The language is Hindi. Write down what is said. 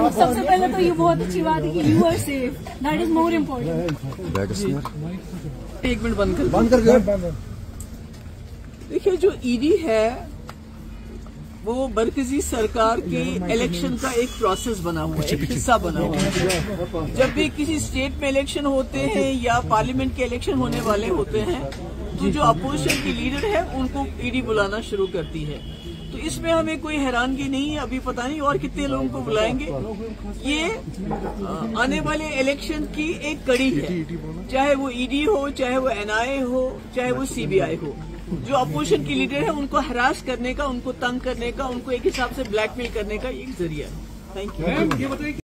बस सबसे पहले तो ये बहुत अच्छी बात है कि you are safe that is more important एक मिनट बंद कर बंद कर देखिए जो ईडी है वो मरकजी सरकार के इलेक्शन का एक प्रोसेस बना हुआ है एक हिस्सा बना हुआ है। जब भी किसी स्टेट में इलेक्शन होते हैं या पार्लियामेंट के इलेक्शन होने वाले होते हैं तो जो। अपोजिशन की लीडर है उनको ईडी बुलाना शुरू करती है। तो इसमें हमें कोई हैरानगी नहीं है, अभी पता नहीं और कितने लोगों को बुलाएँगे। ये आने वाले इलेक्शन की एक कड़ी है। चाहे वो ईडी हो, चाहे वो एनआईए हो, चाहे वो सीबीआई हो। जो अपोजिशन की लीडर है, उनको हरास करने का, उनको तंग करने का, उनको एक हिसाब से ब्लैकमेल करने का एक ज़रिया है। Thank you